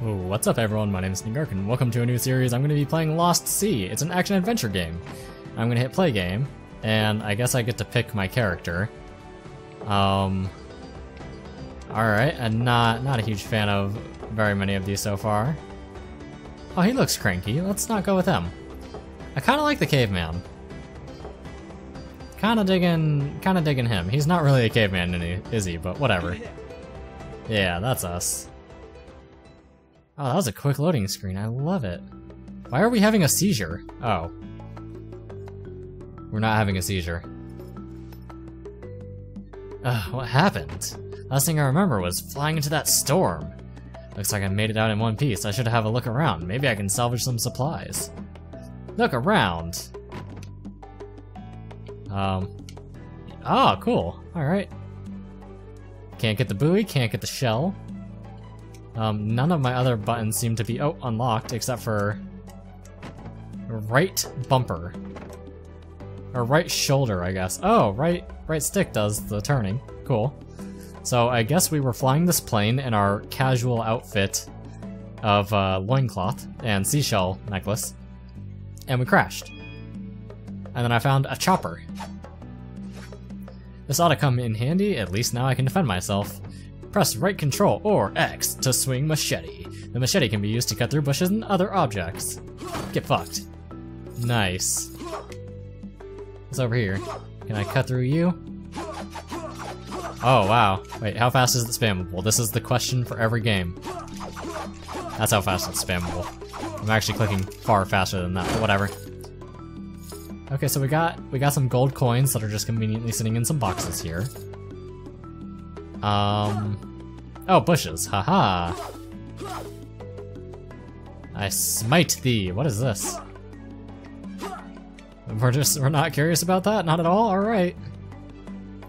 What's up everyone, my name is Negark and welcome to a new series. I'm going to be playing Lost Sea. It's an action-adventure game. I'm going to hit play game, and I guess I get to pick my character. Um, Alright, and not, not a huge fan of very many of these so far. Oh, he looks cranky. Let's not go with him. I kind of like the caveman. Kind of digging, kind of digging him. He's not really a caveman, is he? But whatever. Yeah, that's us. Oh, that was a quick loading screen. I love it. Why are we having a seizure? Oh. We're not having a seizure. Ugh, what happened? Last thing I remember was flying into that storm. Looks like I made it out in one piece. I should have a look around. Maybe I can salvage some supplies. Look around. Um. Oh, cool. Alright. Can't get the buoy, can't get the shell. Um, none of my other buttons seem to be, oh, unlocked, except for right bumper. Or right shoulder, I guess. Oh, right, right stick does the turning. Cool. So I guess we were flying this plane in our casual outfit of uh, loincloth and seashell necklace, and we crashed. And then I found a chopper. This ought to come in handy, at least now I can defend myself. Press right control or X to swing machete. The machete can be used to cut through bushes and other objects. Get fucked. Nice. What's over here? Can I cut through you? Oh, wow. Wait, how fast is it spammable? This is the question for every game. That's how fast it's spammable. I'm actually clicking far faster than that, but whatever. Okay, so we got we got some gold coins that are just conveniently sitting in some boxes here. Um, oh, bushes, haha. I smite thee. What is this? We're just, we're not curious about that? Not at all? Alright.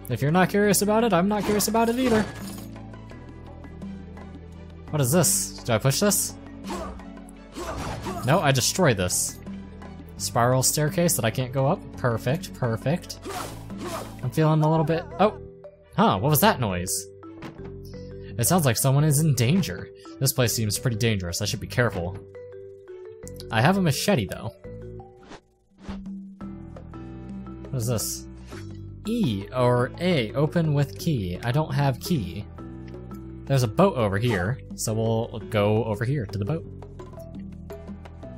If you're not curious about it, I'm not curious about it either. What is this? Do I push this? No, I destroy this. Spiral staircase that I can't go up? Perfect, perfect. I'm feeling a little bit... Oh! Huh, what was that noise? It sounds like someone is in danger. This place seems pretty dangerous, I should be careful. I have a machete, though. What is this? E or A, open with key. I don't have key. There's a boat over here, so we'll go over here to the boat.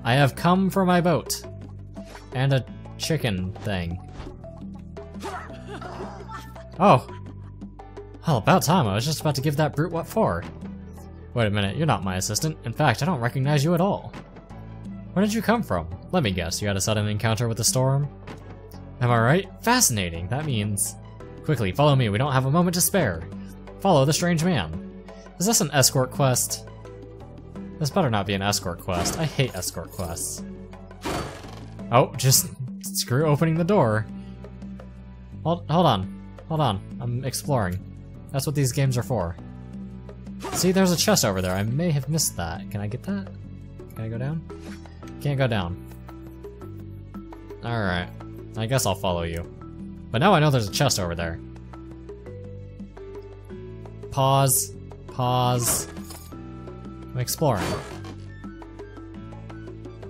I have come for my boat. And a chicken thing. Oh, well, about time. I was just about to give that brute what for. Wait a minute, you're not my assistant. In fact, I don't recognize you at all. Where did you come from? Let me guess, you had a sudden encounter with the storm? Am I right? Fascinating. That means... Quickly, follow me. We don't have a moment to spare. Follow the strange man. Is this an escort quest? This better not be an escort quest. I hate escort quests. Oh, just screw opening the door. Hold, hold on. Hold on. I'm exploring. That's what these games are for. See, there's a chest over there. I may have missed that. Can I get that? Can I go down? Can't go down. Alright. I guess I'll follow you. But now I know there's a chest over there. Pause. Pause. I'm exploring.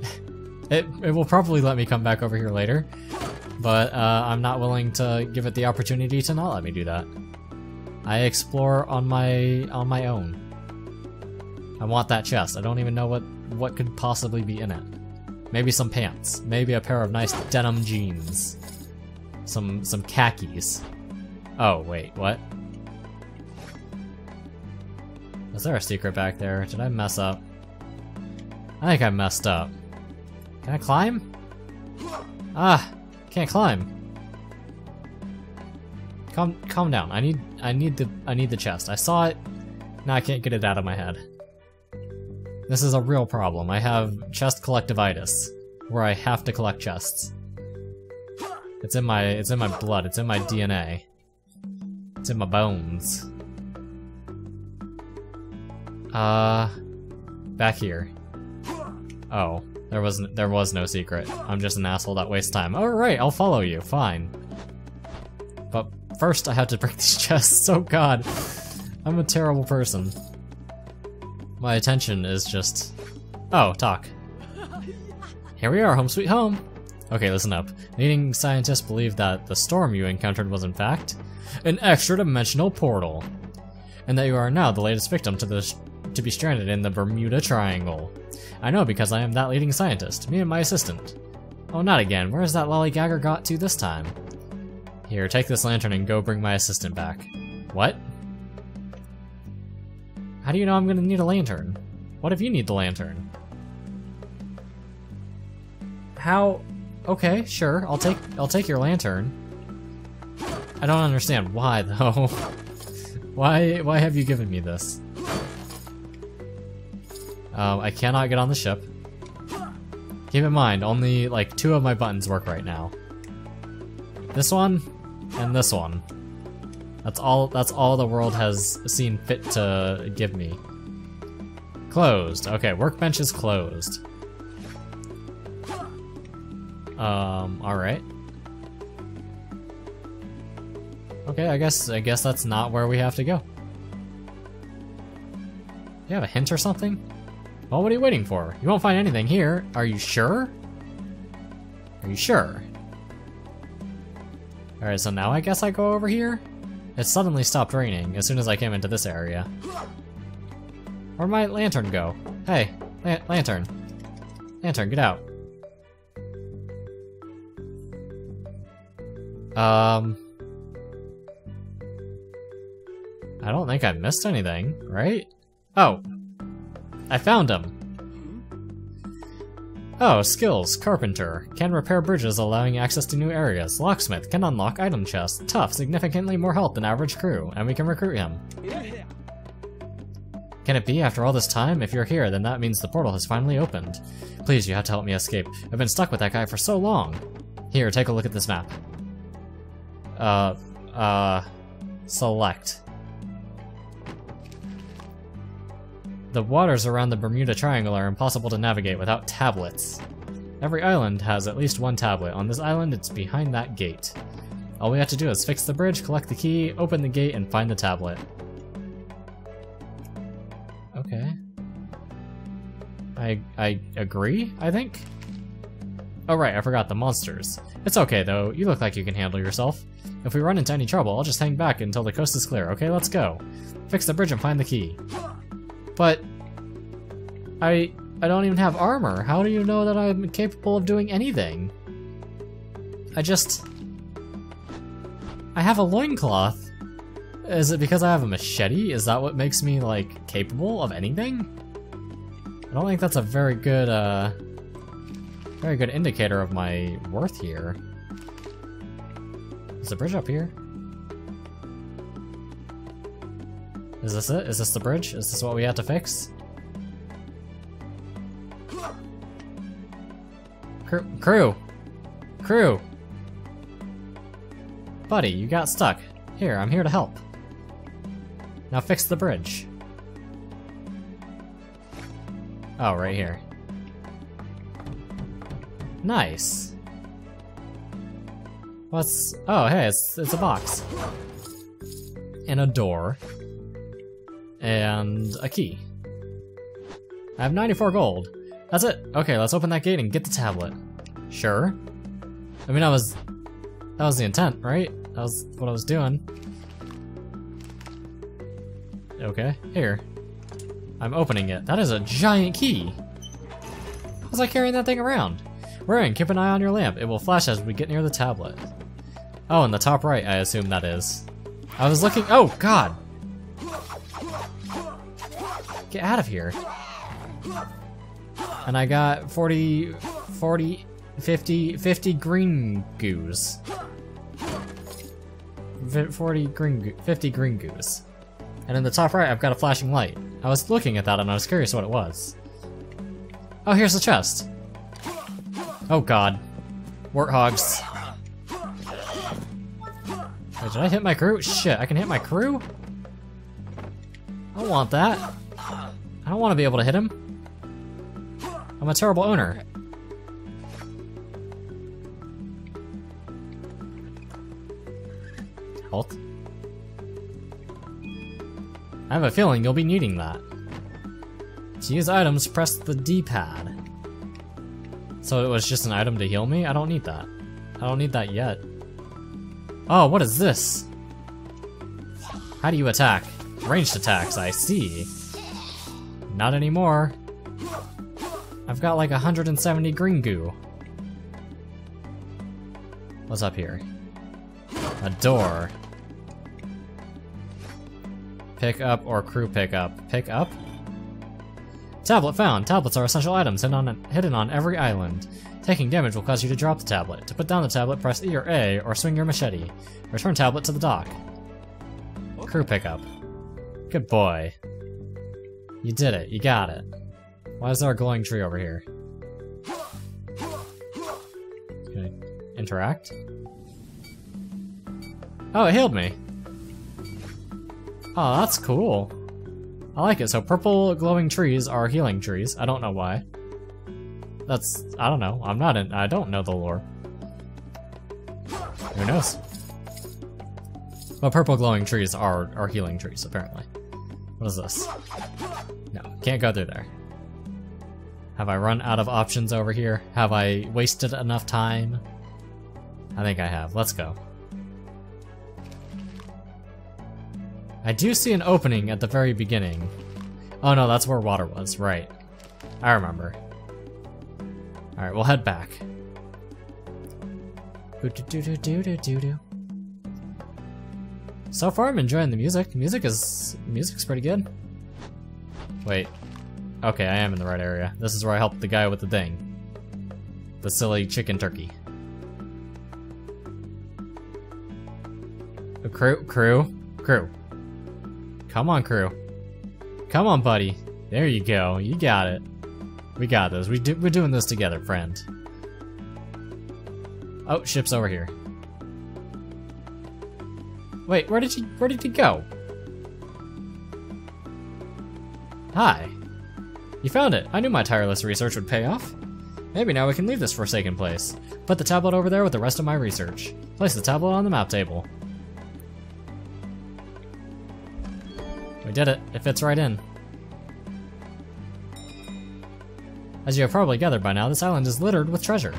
it, it will probably let me come back over here later, but uh, I'm not willing to give it the opportunity to not let me do that. I explore on my on my own. I want that chest. I don't even know what what could possibly be in it. Maybe some pants. Maybe a pair of nice denim jeans. Some some khakis. Oh, wait, what? Is there a secret back there? Did I mess up? I think I messed up. Can I climb? Ah, can't climb. Calm, calm down. I need, I need the, I need the chest. I saw it. Now I can't get it out of my head. This is a real problem. I have chest collectivitis, where I have to collect chests. It's in my, it's in my blood. It's in my DNA. It's in my bones. Uh, back here. Oh, there was there was no secret. I'm just an asshole that wastes time. All right, I'll follow you. Fine. First I have to break these chests. Oh god. I'm a terrible person. my attention is just... Oh, talk. Here we are, home sweet home! Okay, listen up. Leading scientists believe that the storm you encountered was in fact an extra-dimensional portal, and that you are now the latest victim to to be stranded in the Bermuda Triangle. I know because I am that leading scientist, me and my assistant. Oh, not again. Where's that lollygagger got to this time? Here, take this lantern and go bring my assistant back. What? How do you know I'm gonna need a lantern? What if you need the lantern? How? Okay, sure. I'll take I'll take your lantern. I don't understand why though. why why have you given me this? Um, I cannot get on the ship. Keep in mind, only like two of my buttons work right now. This one and this one. That's all that's all the world has seen fit to give me. Closed. Okay, workbench is closed. Um, alright. Okay, I guess I guess that's not where we have to go. You have a hint or something? Well, what are you waiting for? You won't find anything here. Are you sure? Are you sure? Alright, so now I guess I go over here? It suddenly stopped raining as soon as I came into this area. Where'd my lantern go? Hey, la lantern. Lantern, get out. Um... I don't think I missed anything, right? Oh, I found him. Oh, skills. Carpenter. Can repair bridges allowing access to new areas. Locksmith. Can unlock item chests. Tough. Significantly more health than average crew. And we can recruit him. Can it be after all this time? If you're here, then that means the portal has finally opened. Please, you have to help me escape. I've been stuck with that guy for so long. Here, take a look at this map. Uh, uh, select. The waters around the Bermuda Triangle are impossible to navigate without tablets. Every island has at least one tablet. On this island, it's behind that gate. All we have to do is fix the bridge, collect the key, open the gate, and find the tablet. Okay. I, I agree, I think? Oh right, I forgot the monsters. It's okay though, you look like you can handle yourself. If we run into any trouble, I'll just hang back until the coast is clear, okay? Let's go. Fix the bridge and find the key. But I I don't even have armor. How do you know that I'm capable of doing anything? I just I have a loincloth. Is it because I have a machete? Is that what makes me like capable of anything? I don't think that's a very good uh very good indicator of my worth here. Is the bridge up here? Is this it? Is this the bridge? Is this what we had to fix? Crew! Crew! Buddy, you got stuck. Here, I'm here to help. Now fix the bridge. Oh, right here. Nice. What's... Oh, hey, it's, it's a box. And a door and a key. I have 94 gold. That's it. Okay, let's open that gate and get the tablet. Sure. I mean, that was that was the intent, right? That was what I was doing. Okay, here. I'm opening it. That is a giant key. How's I carrying that thing around? Wearing, keep an eye on your lamp. It will flash as we get near the tablet. Oh, in the top right, I assume that is. I was looking- oh, God! Get out of here. And I got 40, 40, 50, 50 green goos. 40 green, 50 green goos. And in the top right, I've got a flashing light. I was looking at that and I was curious what it was. Oh, here's the chest. Oh god. Warthogs. Wait, did I hit my crew? Shit, I can hit my crew? I want that. I don't want to be able to hit him. I'm a terrible owner. Health. I have a feeling you'll be needing that. To use items, press the D-pad. So it was just an item to heal me? I don't need that. I don't need that yet. Oh, what is this? How do you attack? Ranged attacks, I see. Not anymore. I've got like 170 green goo. What's up here? A door. Pick up or crew pick up. Pick up? Tablet found. Tablets are essential items hidden on, hidden on every island. Taking damage will cause you to drop the tablet. To put down the tablet, press E or A or swing your machete. Return tablet to the dock. Crew pickup. Good boy. You did it. You got it. Why is there a glowing tree over here? Okay. Interact? Oh, it healed me. Oh, that's cool. I like it. So purple glowing trees are healing trees. I don't know why. That's, I don't know. I'm not in, I don't know the lore. Who knows? But purple glowing trees are, are healing trees, apparently. What is this? No, can't go through there. Have I run out of options over here? Have I wasted enough time? I think I have. Let's go. I do see an opening at the very beginning. Oh no, that's where water was, right. I remember. Alright, we'll head back. So far I'm enjoying the music. Music is music's pretty good. Wait. Okay, I am in the right area. This is where I helped the guy with the thing. The silly chicken turkey. A crew, crew, crew. Come on, crew. Come on, buddy. There you go. You got it. We got this. We do, we're doing this together, friend. Oh, ship's over here. Wait, where did you where did he go? Hi. You found it. I knew my tireless research would pay off. Maybe now we can leave this forsaken place. Put the tablet over there with the rest of my research. Place the tablet on the map table. We did it. It fits right in. As you have probably gathered by now, this island is littered with treasure.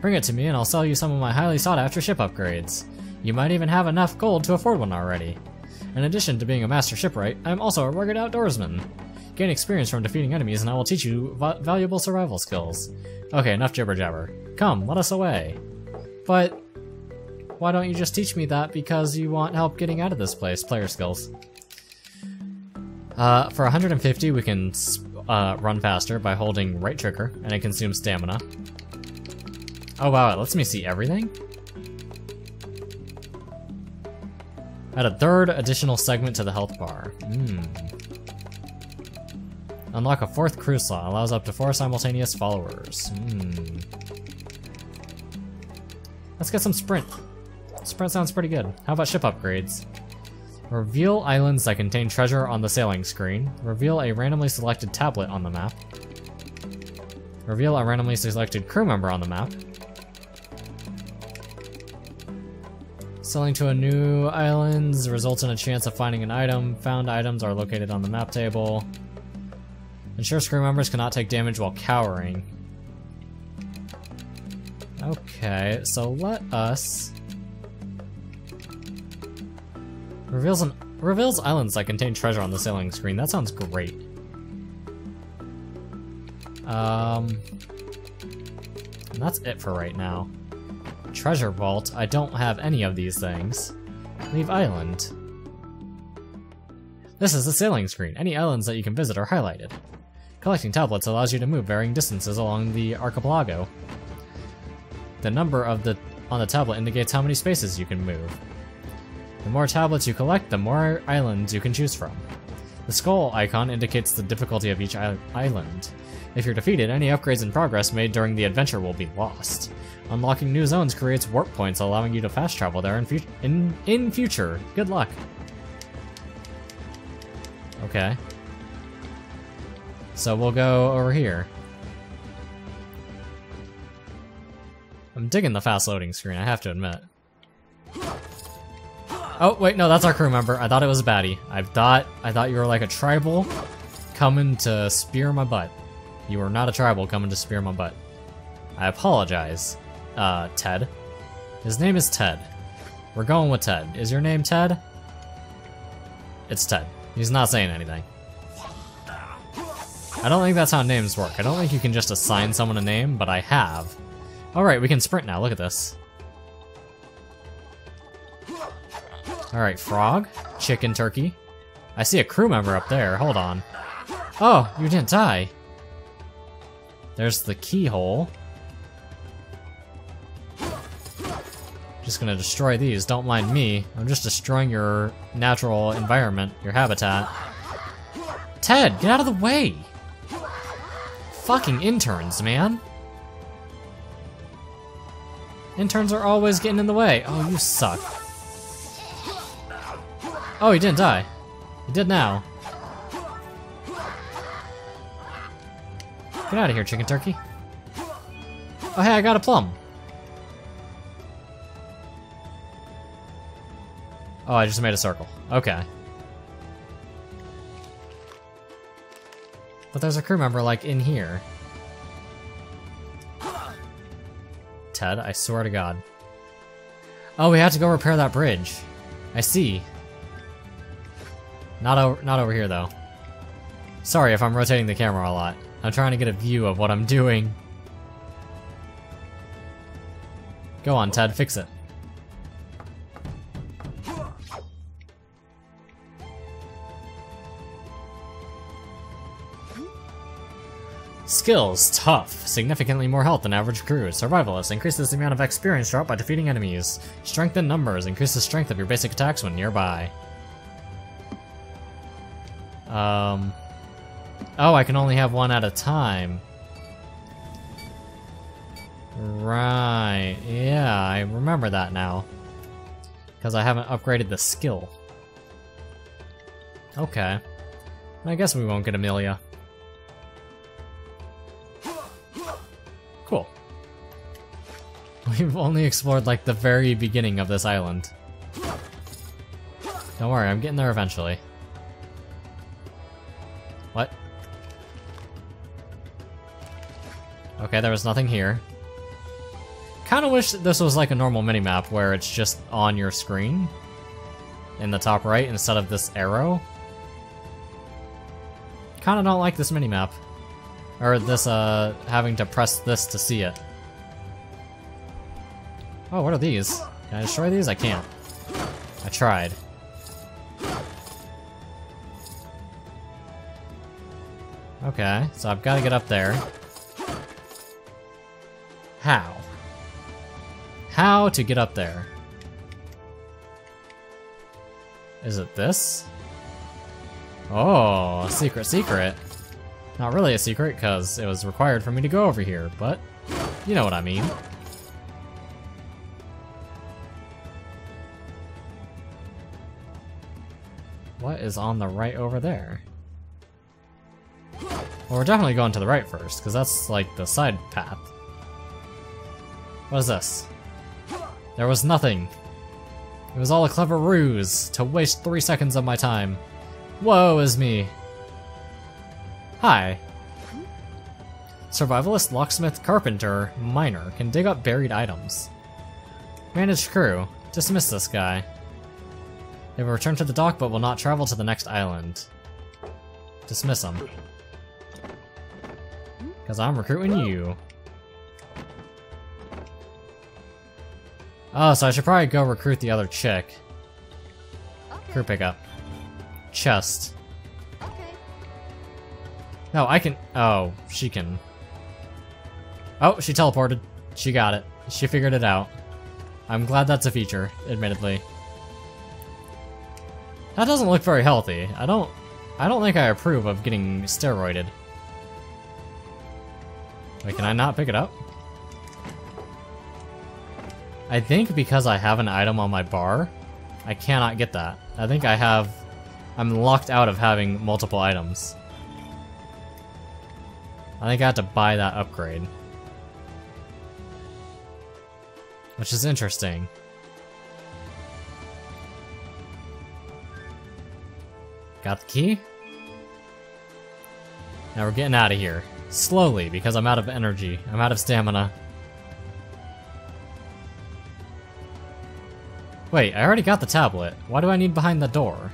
Bring it to me and I'll sell you some of my highly sought after ship upgrades. You might even have enough gold to afford one already. In addition to being a master shipwright, I am also a rugged outdoorsman. Gain experience from defeating enemies and I will teach you valuable survival skills. Okay, enough jibber jabber. Come, let us away. But why don't you just teach me that because you want help getting out of this place, player skills? Uh, for 150, we can uh, run faster by holding right trigger, and it consumes stamina. Oh wow, it lets me see everything? Add a third additional segment to the health bar. Hmm. Unlock a fourth crew slot. Allows up to four simultaneous followers. Hmm. Let's get some sprint. Sprint sounds pretty good. How about ship upgrades? Reveal islands that contain treasure on the sailing screen. Reveal a randomly selected tablet on the map. Reveal a randomly selected crew member on the map. Selling to a new islands results in a chance of finding an item. Found items are located on the map table. Ensures crew members cannot take damage while cowering. Okay, so let us Reveals an reveals islands that contain treasure on the sailing screen. That sounds great. Um, that's it for right now. Treasure vault. I don't have any of these things. Leave island. This is the sailing screen. Any islands that you can visit are highlighted. Collecting tablets allows you to move varying distances along the archipelago. The number of the on the tablet indicates how many spaces you can move. The more tablets you collect, the more islands you can choose from. The skull icon indicates the difficulty of each island. If you're defeated, any upgrades in progress made during the adventure will be lost. Unlocking new zones creates warp points, allowing you to fast travel there in, in, in future. Good luck. Okay. So we'll go over here. I'm digging the fast loading screen, I have to admit. Oh, wait, no, that's our crew member. I thought it was a baddie. I thought I thought you were like a tribal coming to spear my butt. You are not a tribal coming to spear my butt. I apologize, uh, Ted. His name is Ted. We're going with Ted. Is your name Ted? It's Ted. He's not saying anything. I don't think that's how names work. I don't think you can just assign someone a name, but I have. Alright, we can sprint now. Look at this. Alright, frog, chicken, turkey. I see a crew member up there. Hold on. Oh, you didn't die. There's the keyhole. Just gonna destroy these, don't mind me. I'm just destroying your natural environment, your habitat. Ted, get out of the way! Fucking interns, man. Interns are always getting in the way. Oh, you suck. Oh, he didn't die. He did now. Get out of here, chicken turkey. Oh, hey, I got a plum. Oh, I just made a circle. Okay. But there's a crew member, like, in here. Ted, I swear to God. Oh, we have to go repair that bridge. I see. Not over, not over here, though. Sorry if I'm rotating the camera a lot. I'm trying to get a view of what I'm doing. Go on, Ted, fix it. Skills, tough, significantly more health than average crew. Survivalist, increases the amount of experience dropped by defeating enemies. Strength in numbers, increases the strength of your basic attacks when nearby. Um... Oh, I can only have one at a time. Right, yeah, I remember that now. Because I haven't upgraded the skill. Okay. I guess we won't get Amelia. Cool. We've only explored like the very beginning of this island. Don't worry, I'm getting there eventually. What? Okay, there was nothing here. Kinda wish that this was like a normal minimap where it's just on your screen in the top right instead of this arrow. Kinda don't like this minimap. Or this, uh, having to press this to see it. Oh, what are these? Can I destroy these? I can't. I tried. Okay, so I've got to get up there. How? How to get up there? Is it this? Oh, secret secret. Not really a secret, because it was required for me to go over here, but you know what I mean. What is on the right over there? Well, we're definitely going to the right first, because that's like the side path. What is this? There was nothing. It was all a clever ruse to waste three seconds of my time. Woe is me. Hi. Survivalist, locksmith, carpenter, miner can dig up buried items. Managed crew. Dismiss this guy. They will return to the dock but will not travel to the next island. Dismiss them. Because I'm recruiting you. Oh, so I should probably go recruit the other chick. Crew pickup. Chest. No, I can. Oh, she can. Oh, she teleported. She got it. She figured it out. I'm glad that's a feature, admittedly. That doesn't look very healthy. I don't. I don't think I approve of getting steroided. Wait, can I not pick it up? I think because I have an item on my bar, I cannot get that. I think I have... I'm locked out of having multiple items. I think I have to buy that upgrade. Which is interesting. Got the key? Now we're getting out of here. Slowly, because I'm out of energy. I'm out of stamina. Wait, I already got the tablet. Why do I need behind the door?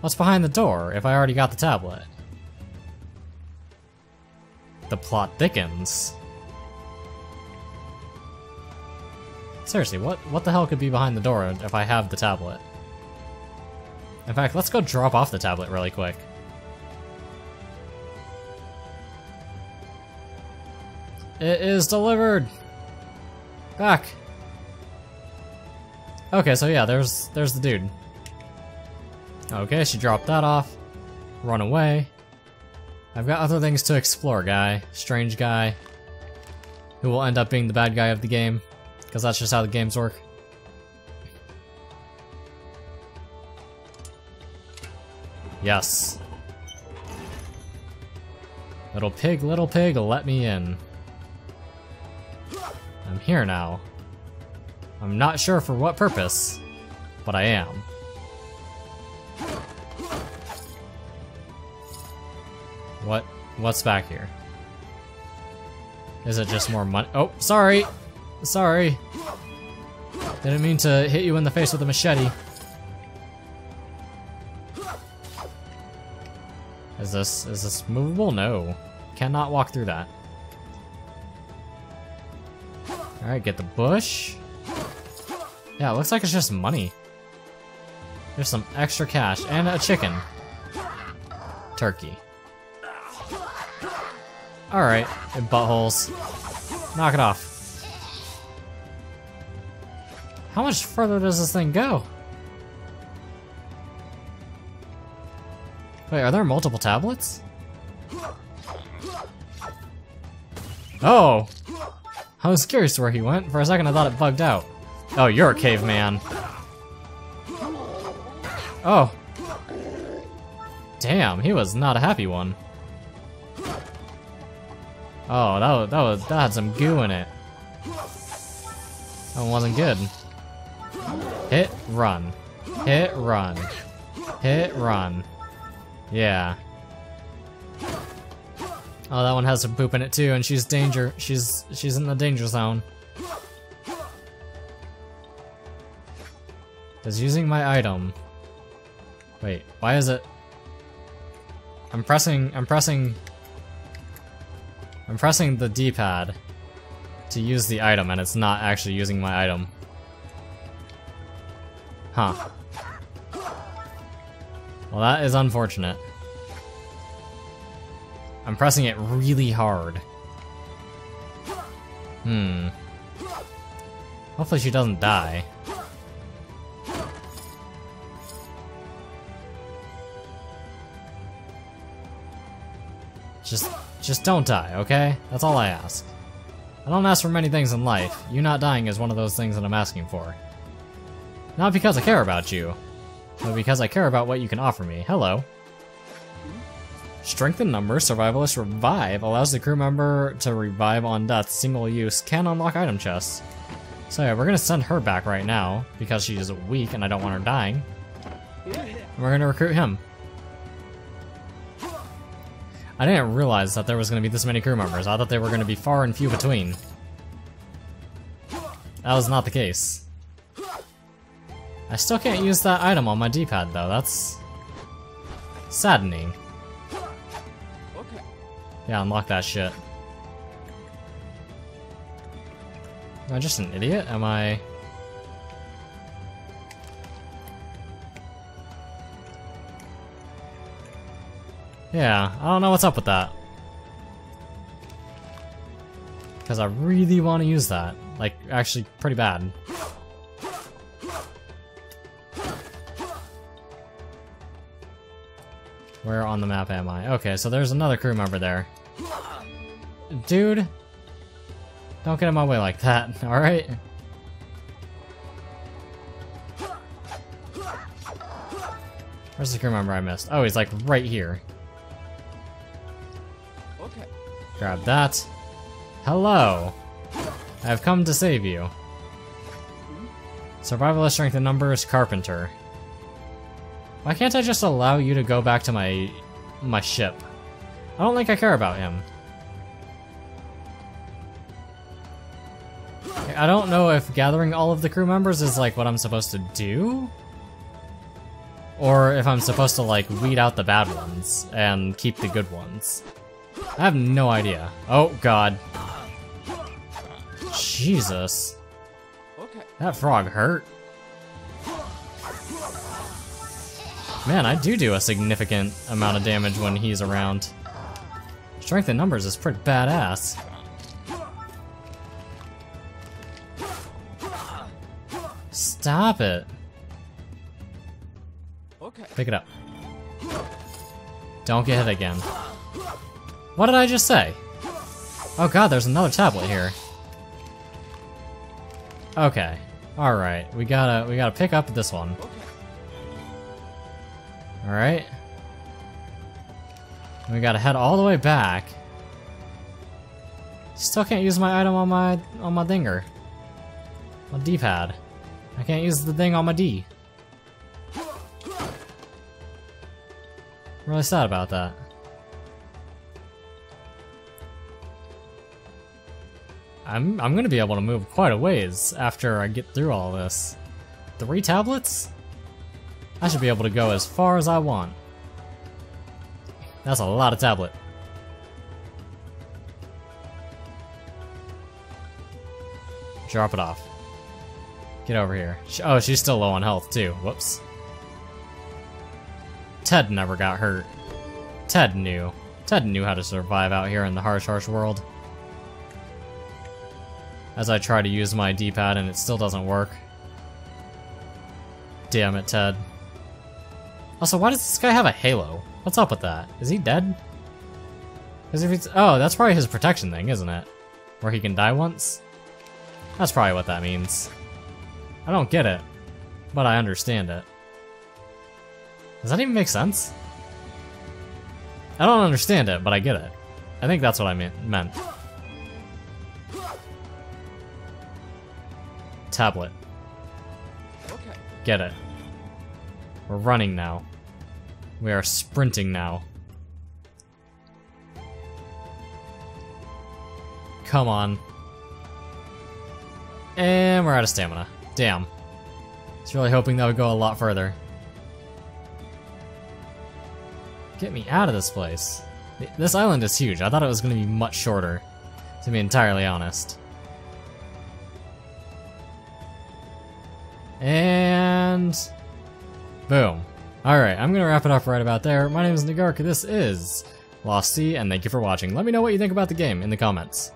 What's behind the door if I already got the tablet? The plot thickens. Seriously, what, what the hell could be behind the door if I have the tablet? In fact, let's go drop off the tablet really quick. It is delivered! Back! Okay, so yeah, there's there's the dude. Okay, she dropped that off. Run away. I've got other things to explore, guy. Strange guy. Who will end up being the bad guy of the game. Because that's just how the games work. Yes. Little pig, little pig, let me in. I'm here now. I'm not sure for what purpose, but I am. What? What's back here? Is it just more money? Oh, sorry! Sorry! Didn't mean to hit you in the face with a machete. Is this, is this movable? No. Cannot walk through that. Alright, get the bush. Yeah, looks like it's just money. There's some extra cash and a chicken. Turkey. Alright, buttholes. Knock it off. How much further does this thing go? Wait, are there multiple tablets? Oh! I was curious where he went. For a second I thought it bugged out. Oh, you're a caveman. Oh. Damn, he was not a happy one. Oh, that was, that was that had some goo in it. That wasn't good. Hit, run. Hit, run. Hit, run. Yeah. Oh, that one has some poop in it too, and she's danger. She's she's in the danger zone. Is using my item. Wait, why is it? I'm pressing. I'm pressing. I'm pressing the D-pad to use the item, and it's not actually using my item. Huh. Well, that is unfortunate. I'm pressing it really hard. Hmm. Hopefully she doesn't die. Just, don't die, okay? That's all I ask. I don't ask for many things in life. You not dying is one of those things that I'm asking for. Not because I care about you, but because I care about what you can offer me. Hello. Strength in numbers, Survivalist Revive allows the crew member to revive on death, single use, can unlock item chests. So yeah, we're gonna send her back right now, because she is weak and I don't want her dying. And we're gonna recruit him. I didn't realize that there was gonna be this many crew members. I thought they were gonna be far and few between. That was not the case. I still can't use that item on my D-pad though, that's... saddening. Yeah, unlock that shit. Am I just an idiot? Am I... Yeah, I don't know what's up with that. Because I really want to use that. Like, actually, pretty bad. Where on the map am I? Okay, so there's another crew member there. Dude! Don't get in my way like that, alright? Where's the crew member I missed? Oh, he's like right here. Grab that. Hello! I have come to save you. Survivalist strength in numbers, carpenter. Why can't I just allow you to go back to my my ship. I don't think I care about him. I don't know if gathering all of the crew members is like what I'm supposed to do. Or if I'm supposed to like weed out the bad ones and keep the good ones. I have no idea. Oh god. Jesus. That frog hurt. Man, I do do a significant amount of damage when he's around. Strength in numbers is pretty badass. Stop it. Okay. Pick it up. Don't get hit again. What did I just say? Oh god, there's another tablet here. Okay. Alright, we gotta we gotta pick up this one. Alright. We gotta head all the way back. Still can't use my item on my on my dinger. My D-pad. I can't use the thing on my D. Really sad about that. I'm I'm gonna be able to move quite a ways after I get through all this. Three tablets? I should be able to go as far as I want. That's a lot of tablet. Drop it off. Get over here. Oh, she's still low on health too. Whoops. Ted never got hurt. Ted knew. Ted knew how to survive out here in the harsh, harsh world. As I try to use my D-pad and it still doesn't work. Damn it, Ted. Also, why does this guy have a halo? What's up with that? Is he dead? Because if it's- oh, that's probably his protection thing, isn't it? Where he can die once? That's probably what that means. I don't get it, but I understand it. Does that even make sense? I don't understand it, but I get it. I think that's what I meant. Tablet. Okay. Get it. We're running now. We are sprinting now. Come on. And we're out of stamina. Damn. I was really hoping that would go a lot further. Get me out of this place. This island is huge. I thought it was going to be much shorter, to be entirely honest. And boom. Alright, I'm gonna wrap it up right about there. My name is Negark, this is Lost Sea, and thank you for watching. Let me know what you think about the game in the comments.